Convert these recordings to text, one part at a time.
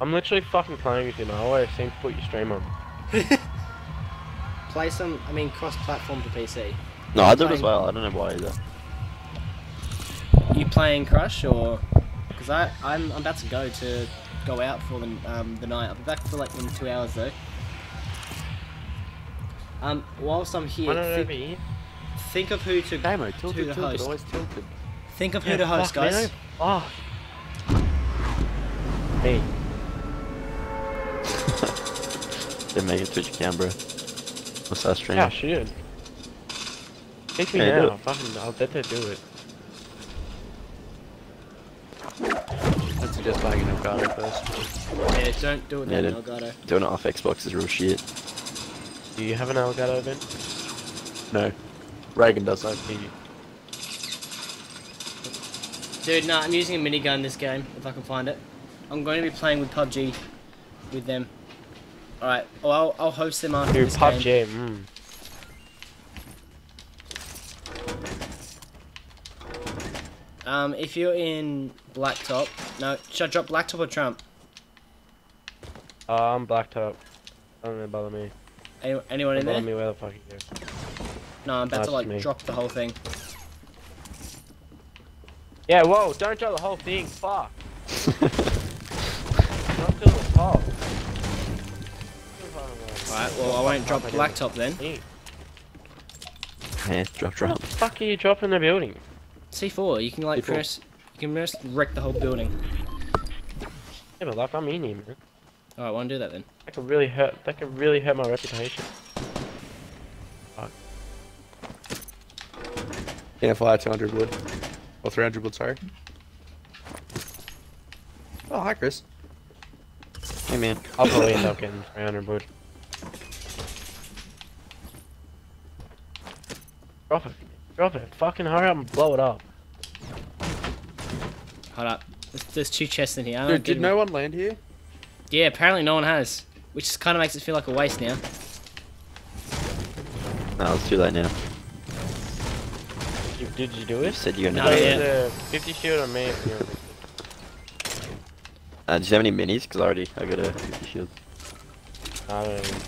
I'm literally fucking playing with you now. I seem to put your stream on. Play some, I mean, cross-platform to PC. No, I do it as well. I don't know why either. You playing Crush or? Because I I'm, I'm about to go to go out for the um the night. I'll be back for like in two hours though. Um, whilst I'm here, Why not over think, here? think of who to Damo, who tilted, to tilted, host. always tilted. Think of who to host, guys. man. Oh. Me. Didn't make a Twitch account, bro. What's that stream? Yeah, I should. Pick me Yeah, do now. it. Fucking, I'll bet they do it. I'd suggest buying an Elgato first. Yeah, don't do it Yeah, then, dude. Elgato. Doing it off Xbox is real shit. Do you have an Elgato then? No. Reagan does though. Do? Dude, nah, I'm using a minigun this game if I can find it. I'm going to be playing with PUBG with them. Alright, well, I'll, I'll host them after Dude, this game. PUBG. Mm. Um, if you're in Blacktop, no, should I drop Blacktop or Trump? Oh, I'm blacktop. Don't really bother me. Any, anyone in Don't bother there? me where the fuck you go. No, I'm about That's to like me. drop the whole thing. Yeah, whoa, don't drop the whole thing. Fuck. Not to the top. Alright, well I won't drop the Blacktop then. Hey, Yeah, drop, drop. What the fuck are you dropping the building? C4, you can like C4. press, you can just wreck the whole building. Yeah, but like I'm in here, man. Alright, wanna do that then? That could really hurt. That could really hurt my reputation. Can I fire 200 wood? Or 300 wood, sorry. Oh, hi Chris. Hey, man. I'll probably end up getting 300 wood. Drop it. Drop it. Fucking hurry up and blow it up. Hold up. There's, there's two chests in here. I Dude, did no one land here? Yeah, apparently no one has. Which kind of makes it feel like a waste now. No, it's too late now. You, did you do You it? said you're No, gonna. Not Play yet. the 50 shield on me you're. Uh, do you have any minis? Because I already I got a 50 shield. I don't know.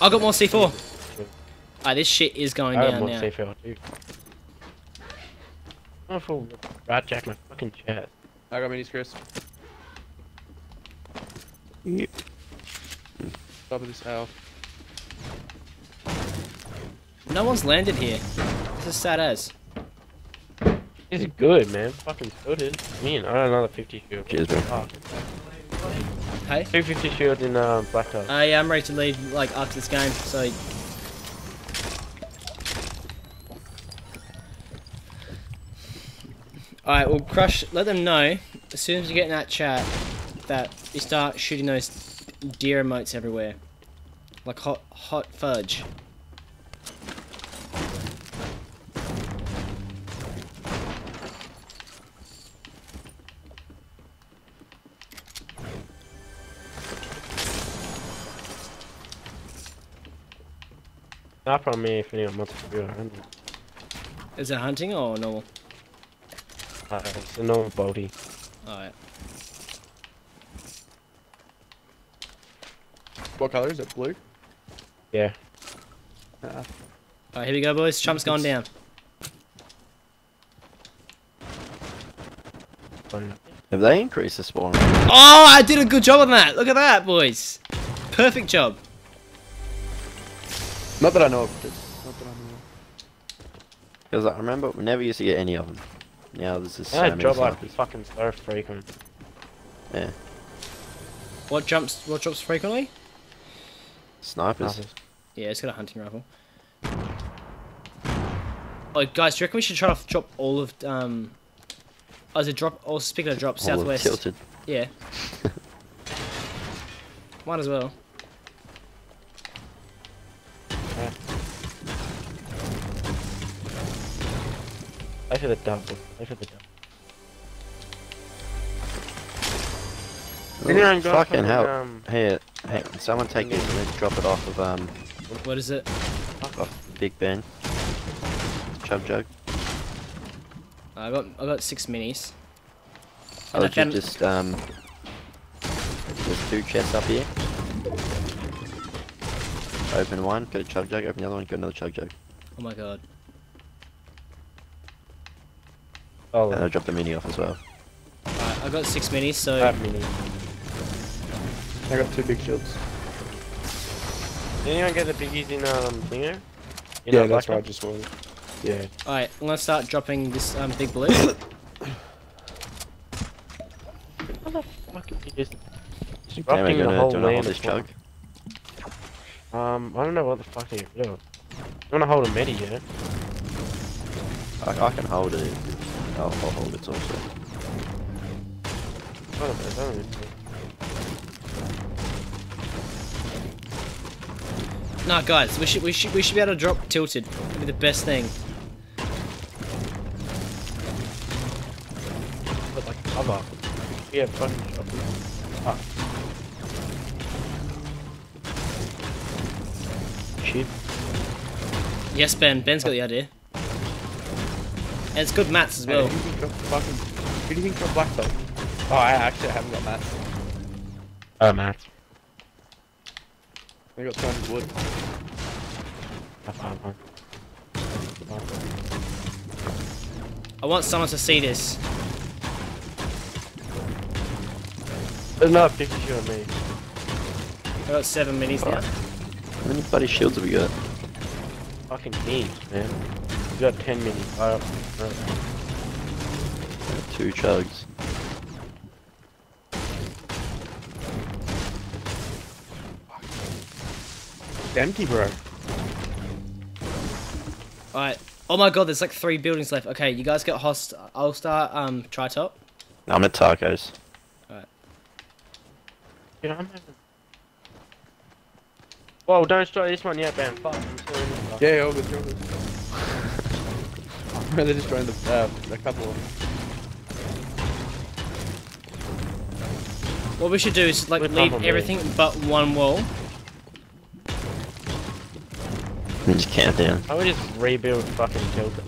I got more C4. Alright, this shit is going I have down more now. C4 too. I'm full rat jack my fucking chest. I got minis, Chris. Yep. Top of this house. No one's landed here. This is sad as. This is good, man. Fucking good. it. Me and I got another 50 shield. Cheers, bro. Fuck. Hey? 250 shield in uh, Blacktop. Uh, yeah, I'm ready to lead like after this game, so Alright, we'll Crush let them know as soon as you get in that chat that you start shooting those deer emotes everywhere. Like hot hot fudge. Not on me if anyone wants to do it. Is it hunting or normal? Uh, it's a normal bolty. Alright. What color is it? Blue? Yeah. Uh, Alright, here we go boys. Chump's gone down. Have they increased the spawn rate? Oh, I did a good job on that. Look at that, boys. Perfect job. not that I know of. Not that I know of. Because I remember we never used to get any of them. Now this is. so I many drop like snipers. fucking so frequent. Yeah, What jumps? What drops frequently? snipers. Nothing. Yeah, it's got a hunting rifle. Oh, guys, do you reckon we should try to drop all of um? Oh, is it drop? Oh, speaking of drop, All of southwest. tilted. Yeah. Might as well. Play for the double. Play for the double. Didn't anyone go Fucking fucking, hell. um, Hey, hey, someone take it and then drop it off of um What is it? off Big Ben. Chug jug. I got I got six minis. I And I legit found- just um two chests up here. Open one, go to chug jug, open the other one, go another chug jug. Oh my god. Oh, And I'll drop the mini off as well. Alright, I got six minis, so that mini. I got two big shields. Did anyone get the biggies in um Thingo? In yeah, that's black what I just wanted. Yeah. alright, I'm gonna start dropping this um big blue. How the fuck is he just Damn, we're disrupting the whole do you land this chug? Um, I don't know what the fuck he do. You wanna hold a medi, yeah? I, I can hold it. I'll, I'll hold it also. I don't know, I don't know. nah, guys, we should we should we should be able to drop tilted. That'd be the best thing. But like cover. Yeah, fucking drop it. Ah. Shit. Yes, Ben. Ben's got the idea. And it's good mats as Hey, well. who do you think got fucking? Who do you think got black belt? Oh, I actually haven't got mats. Oh, mats. I got 200 wood. I found one. I want someone to see this. There's another picture you and me. I got seven minis now. How many bloody shields have we got? Fucking teams, man. You got 10 minis. Uh, uh, Two chugs. It's empty, bro. Alright. Oh my god, there's like three buildings left. Okay, you guys get host. I'll start um tri top. I'm at tacos. Alright. Dude, I'm having... Whoa, don't destroy this one yet, man. Fuck, I'm still in this stuff. Yeah, all good, all good. I'm really destroying the uh, a couple of them. What we should do is like We're leave probably- everything but one wall. And just camp down. I would just rebuild fucking Tilted.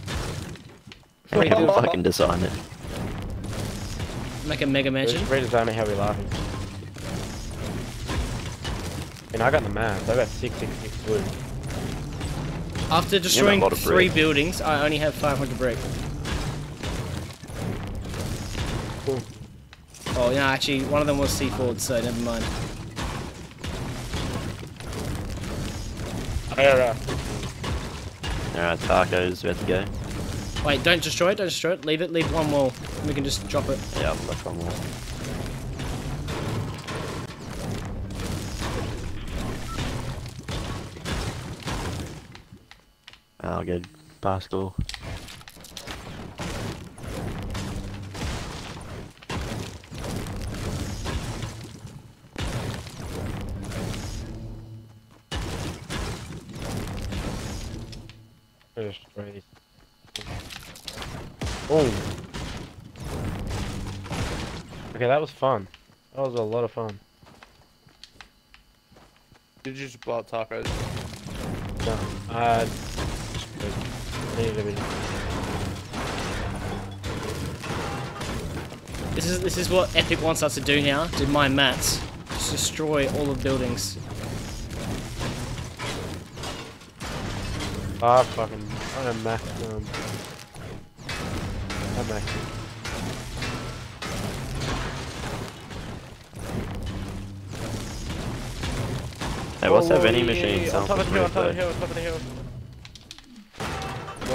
And Rebuild. fucking design it. Make a mega mansion. Just redesign it how we like it. And I got the math. I got 666 wood. After destroying lot of three brick. buildings, I only have 500 brick. Cool. Oh, yeah, actually, one of them was C4, so never mind. I got uh, Alright, tacos, we have to go. Wait, don't destroy it, don't destroy it. Leave it, leave one wall. We can just drop it. Yeah, I've left one more. I'll get past door. destroy Okay, that was fun. That was a lot of fun. Did you just blow up tacos? No, uh, needed a bit. This is this is what Epic wants us to do now. Do my mats. Just destroy all the buildings. Ah, fucking, I'm max, um, I'm max. Hey, what's that vending yeah, machine yeah, sound On top of the hill, on top of the hill, on top of the hill.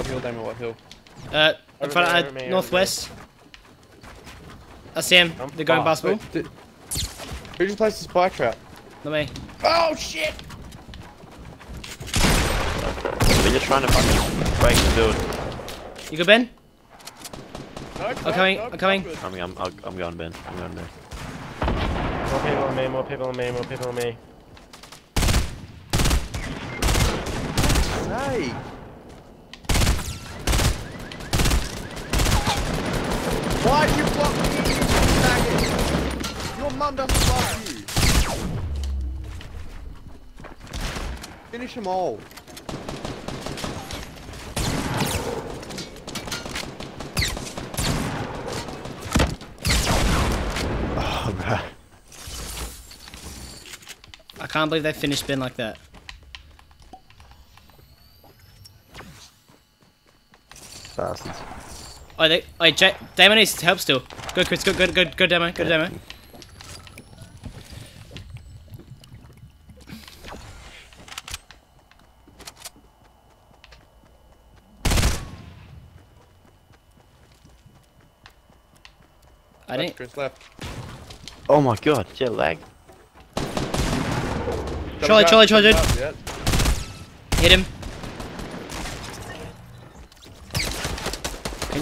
What hill, Damon? What hill? Uh, in Over front there, of uh, there, northwest. I see him. I'm They're going fucked. basketball. Wait. Who just placed the spike trap? Not me. Oh shit! We're just trying to fucking break the build. You good, Ben? No, I'm coming, I'm coming. good. I'm, I'm, I'm I'm going Ben. I'm going Ben. More people on me, more people on me, more people on me. Hey! Why do you block me, you faggot? Your mum doesn't love you. Finish them all. Oh, bro. can't believe they finished Ben like that. Bastards. Oh, they. Oh, J- Damon needs help still. Go, Chris. Go, go, go, go, Demo. Go, Demo. I didn't. Chris left. Oh my god, jet lag. Charlie, Charlie, Charlie, Up, yeah. Hit him.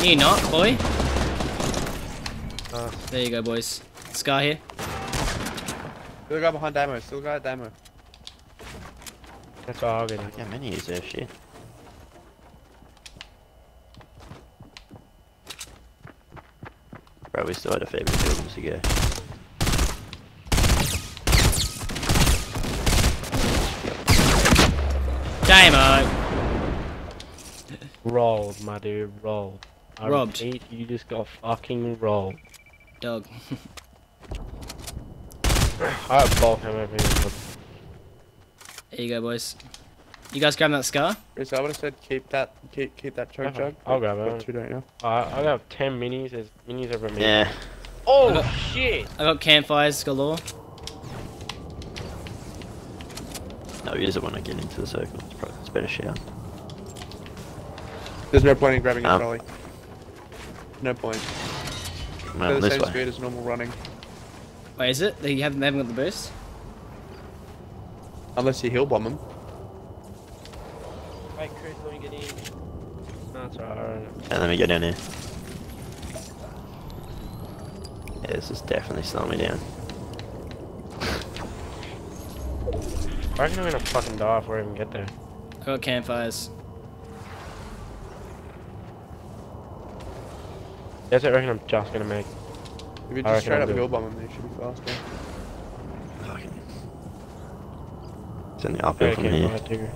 Can you not, boy? Uh. There you go, boys. Scar here. Still a guy behind Damo. Still a guy at Damo. That's all I'll get. How many is there? Shit. Bro, we still had a fair bit of buildings to go. Damo. Rolled, my dude, rolled. I Robbed. repeat, you just got fucking rolled. Dog. I have bulk him over here. There you go, boys. You guys grab that scar? Chris, I would have said keep that, keep keep that choke jug. I'll grab it. But you don't know. I I got 10 minis. There's minis over me. Yeah. Oh, I got- shit! I got campfires galore. No, he doesn't I get into the circle. It's, probably, it's better shout. There's no point in grabbing a Um, trolley. No point. Well, They're the this same way. speed as normal running. Wait, is it? They haven't, they haven't got the boost? Unless you heal bomb them. Wait, Chris, let me get in. No, it's alright. And let me get down here. Yeah, this is definitely slowing me down. I reckon I'm gonna fucking die before I even get there. I got campfires. That's what I reckon I'm just gonna make. If you just straight up do it. heal bomb them, they should be faster. Fucking. It's in the uphill Okay, from here. right, dude.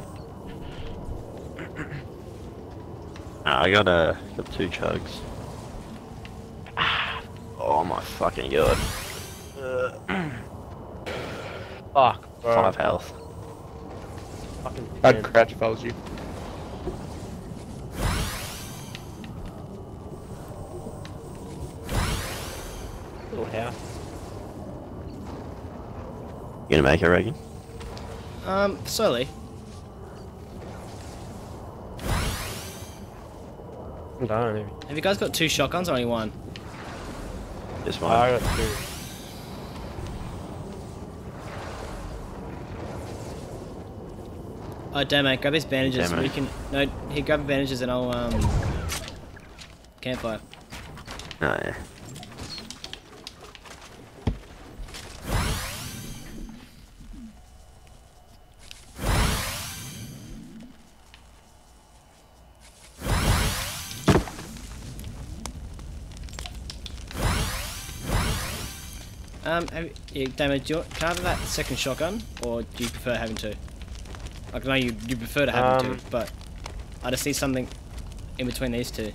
Ah, I got uh, got two chugs. Oh my fucking god. Fuck, bro. Five health. Fucking I'd crouch if I was you. Little house. You gonna make it, Reagan? Um, slowly. I'm dying. Even. Have you guys got two shotguns or only one? This Oh, one. I got two. Oh, damn it, grab these bandages. Damn it. We can. No, here, grab bandages and I'll, um. Campfire. Oh yeah. Um, yeah, damn do you, want- can I have that second shotgun? Or do you prefer having two? Like, no, you, you prefer to have Um, two, but I just need something in between these two.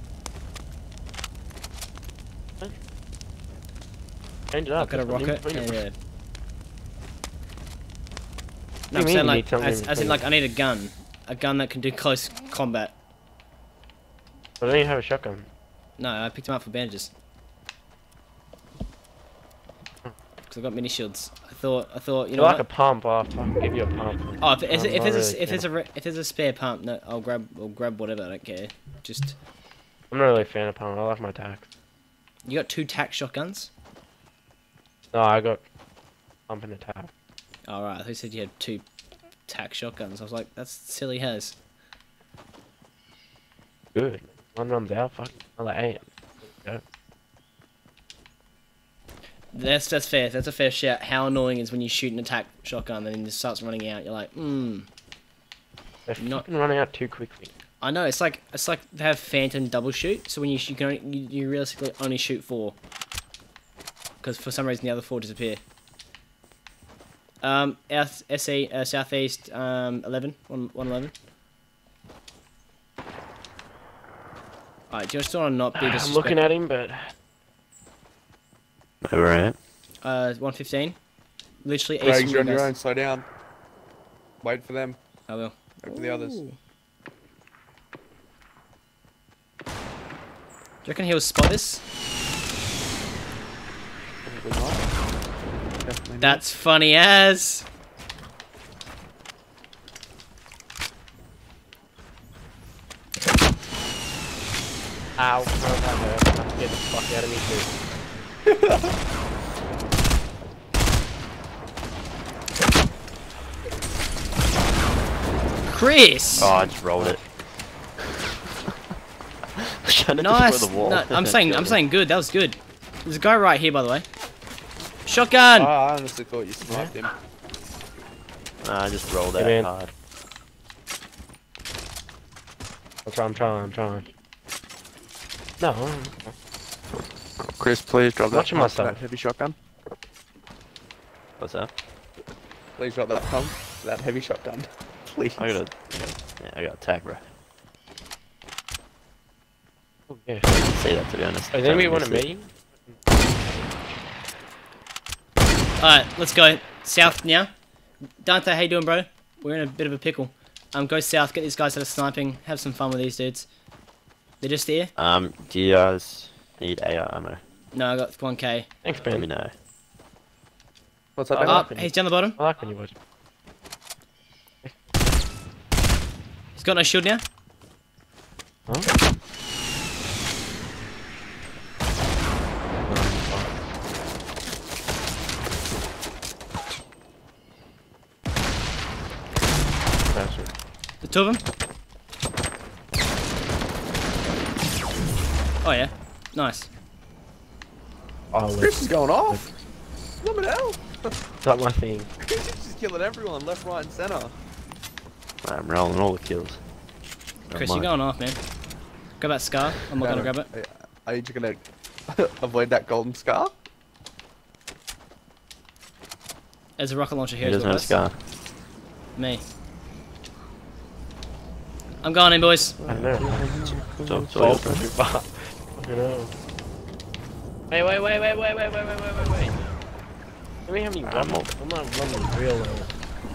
Change it up. I've got a rocket and yeah. No, I'm saying like, as, in as in like, I need a gun. A gun that can do close combat. But I don't even have a shotgun. No, I picked them up for bandages. Because I've got mini shields. I thought, I thought, you know like what? a pump, I'll give you a pump. Oh, if, if, if there's really a, if there's a if there's a spare pump, no, I'll grab I'll grab whatever. I don't care. Just I'm not really a fan of pump. I like my tax. you got two tac shotguns. No, I got pump and attack. All right, I you said you had two tac shotguns. I was like, that's silly has. Good. One runs out, fuck. I'm like, hey. Go. That's that's fair. That's a fair shout. How annoying is when you shoot an attack shotgun and then it just starts running out. You're like, hmm. They're Not- running out too quickly. I know it's like it's like they have phantom double shoot. So when you you can only, you, you realistically only shoot four. Because for some reason the other four disappear. Um, S- SE uh, southeast um 11 one one eleven. Alright, do you still want to not be I'm looking at him, but Over at. Uh, 115. Literally Reagan, east you're on your own. Slow down. Wait for them. I will. Wait for the others. Ooh. Do you reckon he'll spot this? Probably not. That's funny as. Ow, bro, that hurt. Get the fuck out of me too. Chris! Oh, I just rolled it. Trying nice. the wall. No, I'm saying, I'm saying good. That was good. There's a guy right here, by the way. Shotgun. Oh, I honestly thought you sniped him. Nah, I just rolled Hey, out man. hard. That's what I'm trying, I'm trying. No, Chris, please drop that Watching myself. that heavy shotgun. What's that? Please drop that pump. That heavy shotgun. Please. I got a, I yeah, I got a tag, bro. oh, yeah. I didn't see that to be honest. Does anybody Totally want a missed it. Alright, let's go south now. Dante, how you doing, bro? We're in a bit of a pickle. Um, go south, get these guys that are sniping, have some fun with these dudes. They're just there? Um, do you guys need AR ammo? No, I got 1k. Thanks, Ben. Let me know. What's up, I man? like Up, he's down the bottom. I like when you watch. He's got no shield now. Huh? Bastard. The two of them. Oh yeah, nice. Oh, look, Chris is going off. Blooming hell. it's not my thing. Chris is just killing everyone left, right, and center. I'm rolling all the kills. Not Chris, mine. you're going off, man. Grab that scar. I'm not gonna grab it. Are you just gonna avoid that golden scar? There's a rocket launcher here. as doesn't have a scar. Me. I'm going in, boys. I don't know. So, so Oh, yours, bro. too far. I know. Wait, wait, wait, wait, wait, wait, wait, wait, wait, wait, wait. Let me have me I'm run. I'm not running real low.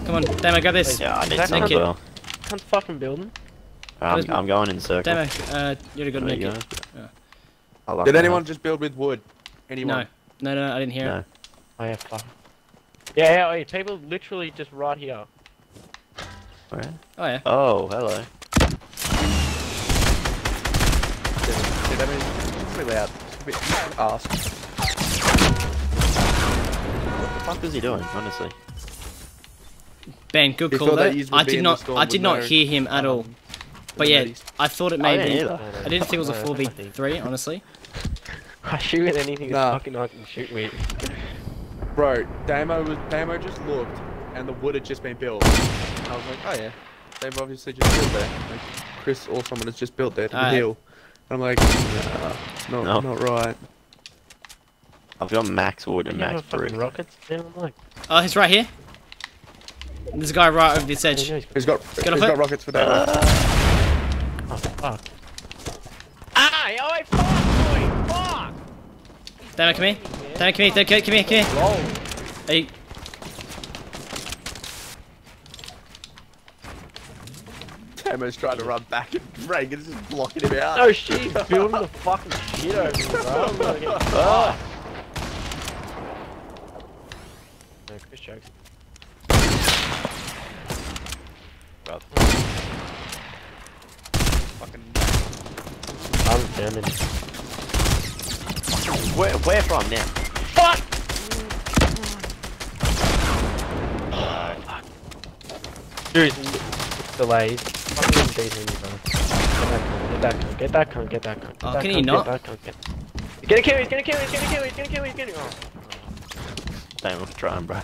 Come on, Damo, grab this. Yeah, I need Thank some as you. well. Can't fucking build them. I'm, I'm going in circle. Damo, uh, you're a good There you make it. I like Did anyone just build with wood? Anyone? No, no, no, I didn't hear No. it. Oh yeah, fuck. Yeah, yeah, wait, people literally just right here. Alright. Oh yeah. Oh, hello. Did, did anyone? It's really loud. It's a bit ask. What the fuck is he doing, honestly? Ben, good He call though. that I did not, I did not no, hear him at all. But yeah, I thought it I may be. I didn't think it was a four v that's my thing. three, honestly. I shoot with anything Nah. that's fucking I can shoot with. Bro, Damo was Damo just looked, and the wood had just been built. And I was like, oh yeah, they've obviously just built there. Like, Chris or someone has just built there to Alright. the hill. And I'm like, nah, not, No. not right. I've got max wood and max fucking brick. rockets? Man, like, Oh, he's right here. There's a guy right over this edge. no, he's- He's got, he's got it. rockets for Damo. oh fuck. Ah, oh, fuck, boy, fuck! Damo, come here. Damo, come here. Damo, come here. Come here. Roll. Hey, Damo's trying to run back, and Reagan's just blocking him out. No, she's building the fucking shit over me, bro. I'm gonna get fucked. No, Chris jokes. Bro, Fucking I'm jamming. Where, where from now? Fuck! Dude, it's delayed. Fucking chasing me, bro. Get that cunt, get that cunt, get that cunt, get Oh, that can cunt, he get not? that cunt, get- He's gonna kill me, he's gonna kill me, he's gonna kill me, he's gonna kill me, he's gonna kill me. Oh. Damn, I'm trying, bro.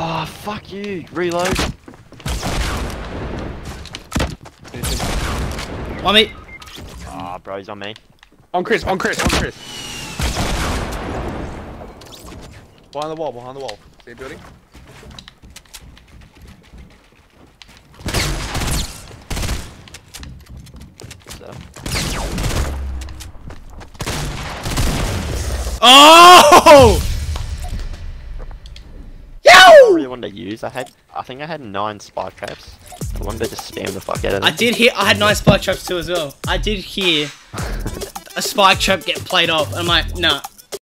Oh, fuck you. Reload. one me. Ah, bro, he's on me. On Chris, on Chris, on Chris. Behind the wall, behind the wall. Same building? So. Oh! Yo! I Yo! really wanted to use. I had, I think I had nine spike traps. I wanted to just spam the fuck out of them. I did hear. I had nine spike traps too as well. I did hear a spike trap get played off. I'm like, nah,